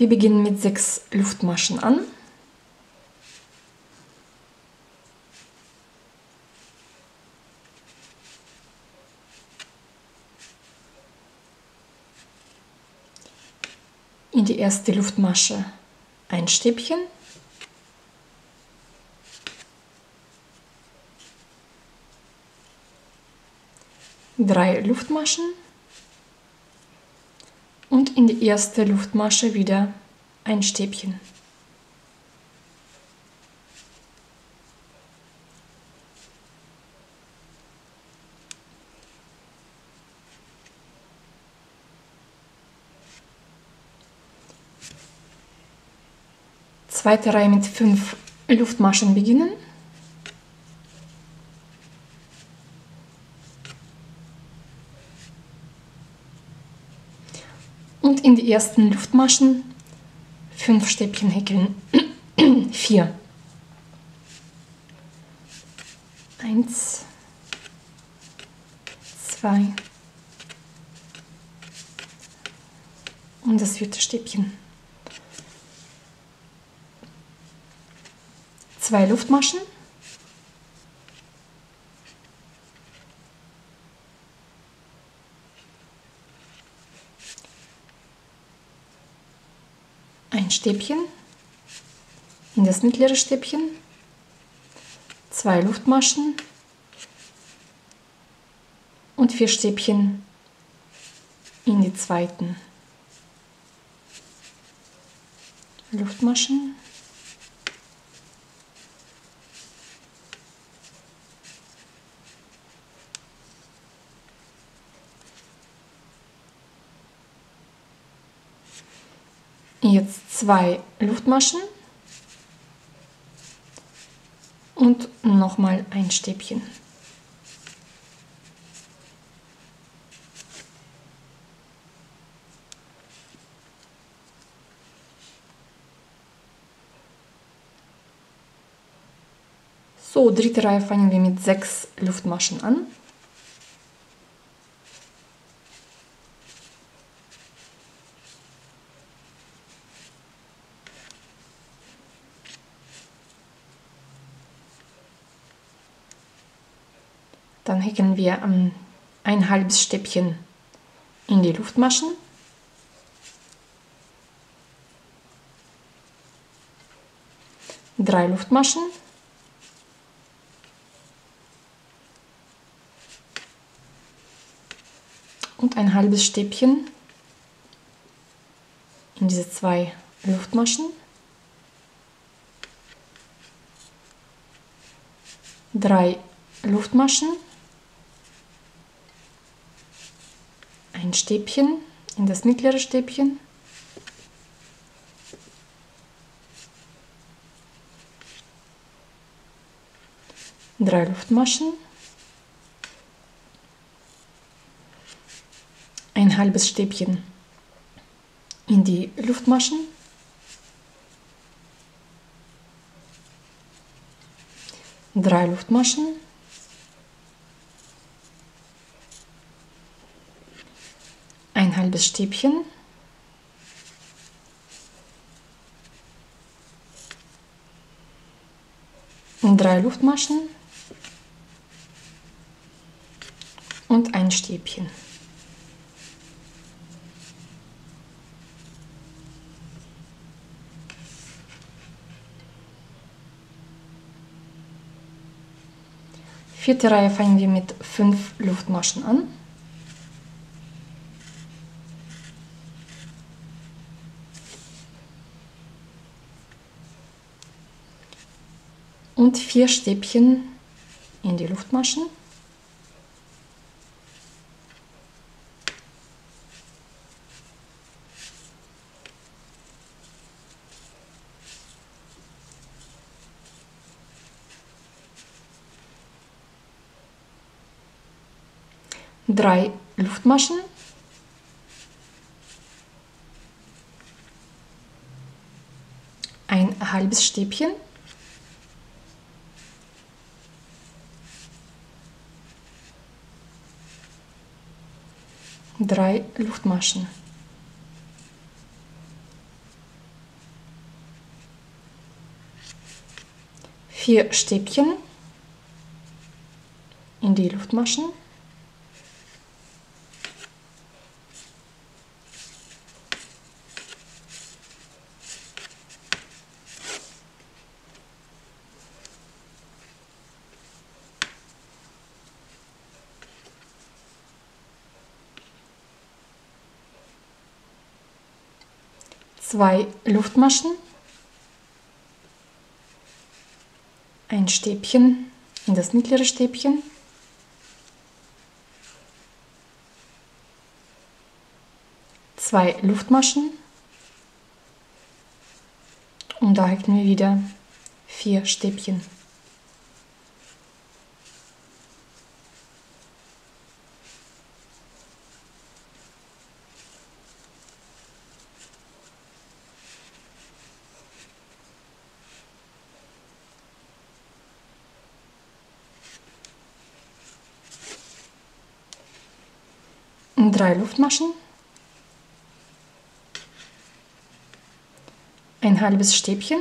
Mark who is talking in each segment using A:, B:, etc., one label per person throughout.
A: Wir beginnen mit sechs Luftmaschen an. In die erste Luftmasche ein Stäbchen. Drei Luftmaschen und in die erste Luftmasche wieder ein Stäbchen. Zweite Reihe mit fünf Luftmaschen beginnen. Und in die ersten Luftmaschen fünf Stäbchen häkeln. Vier. Eins, zwei und das vierte Stäbchen. Zwei Luftmaschen. Ein Stäbchen in das mittlere Stäbchen, zwei Luftmaschen und vier Stäbchen in die zweiten Luftmaschen. Jetzt zwei Luftmaschen und nochmal ein Stäbchen. So, dritte Reihe fangen wir mit sechs Luftmaschen an. Dann häkeln wir ein halbes Stäbchen in die Luftmaschen. Drei Luftmaschen. Und ein halbes Stäbchen in diese zwei Luftmaschen. Drei Luftmaschen. Ein Stäbchen in das mittlere Stäbchen. Drei Luftmaschen. Ein halbes Stäbchen in die Luftmaschen. Drei Luftmaschen. Ein halbes Stäbchen. Und drei Luftmaschen und ein Stäbchen. Vierte Reihe fangen wir mit fünf Luftmaschen an. Und vier Stäbchen in die Luftmaschen. Drei Luftmaschen. Ein halbes Stäbchen. drei Luftmaschen. Vier Stäbchen in die Luftmaschen. Zwei Luftmaschen, ein Stäbchen in das mittlere Stäbchen, zwei Luftmaschen und da hätten wir wieder vier Stäbchen. Drei Luftmaschen, ein halbes Stäbchen,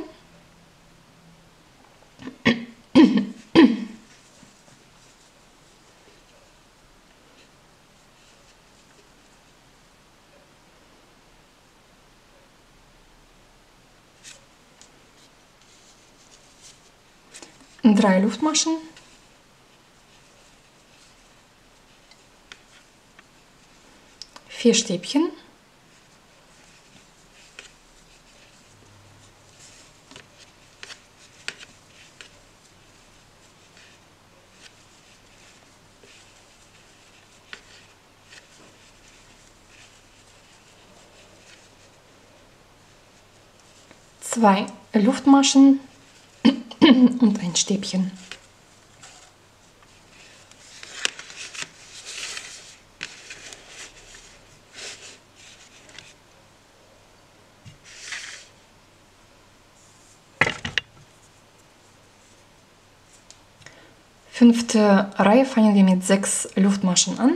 A: drei Luftmaschen, vier Stäbchen. Zwei Luftmaschen und ein Stäbchen. Fünfte Reihe fangen wir mit sechs Luftmaschen an.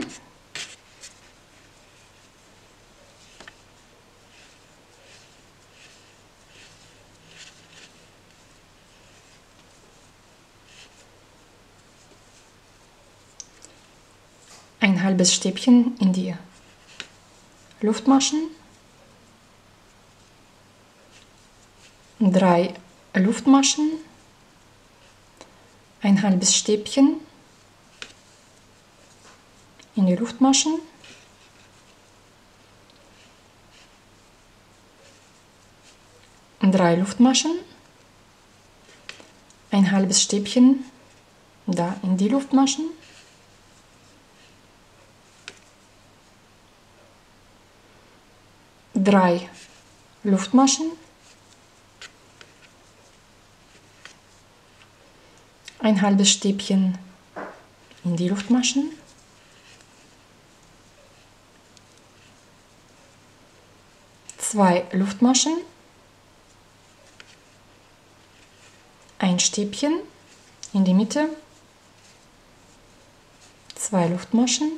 A: Ein halbes Stäbchen in die Luftmaschen. Drei Luftmaschen ein halbes Stäbchen in die Luftmaschen. Drei Luftmaschen, ein halbes Stäbchen da in die Luftmaschen. Drei Luftmaschen ein halbes Stäbchen in die Luftmaschen. Zwei Luftmaschen. Ein Stäbchen in die Mitte. Zwei Luftmaschen.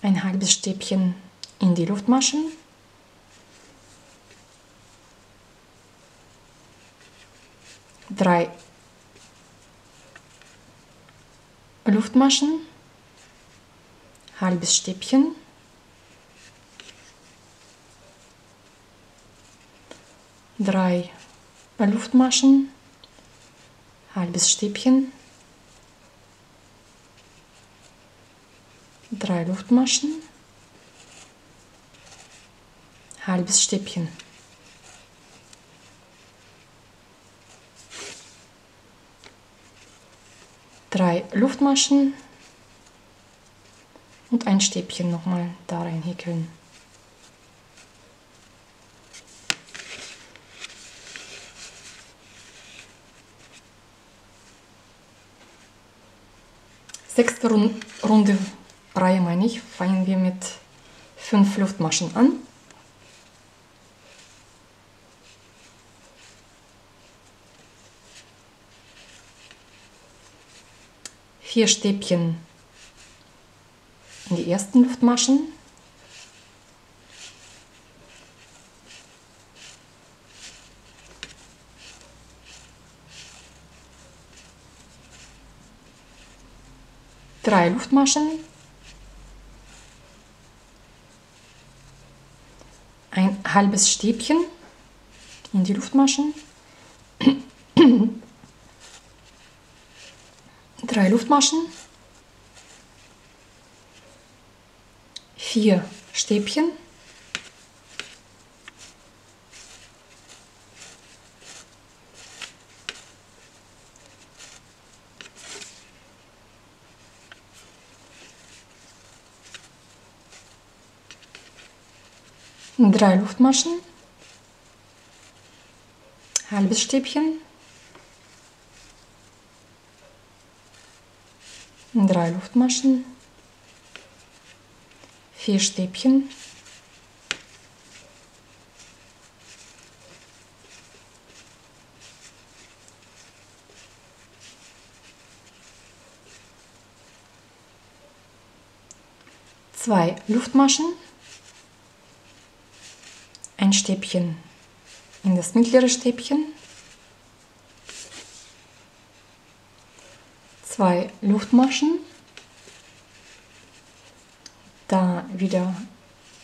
A: Ein halbes Stäbchen in die Luftmaschen. Drei Luftmaschen, halbes Stäbchen, drei Luftmaschen, halbes Stäbchen, drei Luftmaschen, halbes Stäbchen. drei Luftmaschen und ein Stäbchen nochmal da reinhäkeln. Sechste Runde Reihe meine ich, fangen wir mit fünf Luftmaschen an. vier Stäbchen in die ersten Luftmaschen. Drei Luftmaschen. Ein halbes Stäbchen in die Luftmaschen. Drei Luftmaschen, vier Stäbchen, drei Luftmaschen, halbes Stäbchen, drei Luftmaschen, vier Stäbchen, zwei Luftmaschen, ein Stäbchen in das mittlere Stäbchen, zwei Luftmaschen, da wieder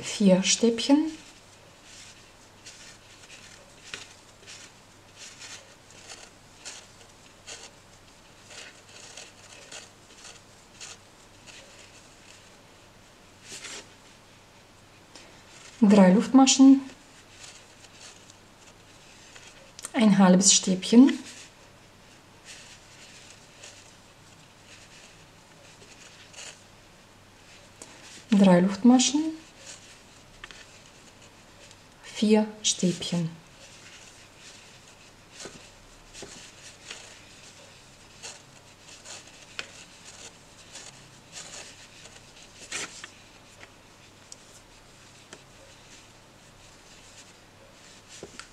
A: vier Stäbchen, drei Luftmaschen, ein halbes Stäbchen, drei Luftmaschen, vier Stäbchen.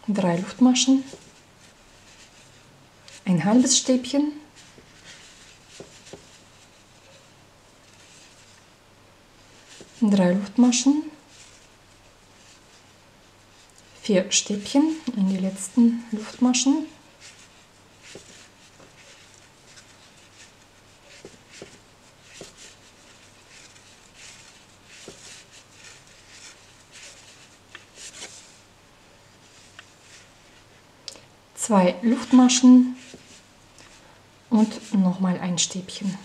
A: Drei Luftmaschen, ein halbes Stäbchen, drei Luftmaschen, vier Stäbchen in die letzten Luftmaschen, zwei Luftmaschen und nochmal ein Stäbchen.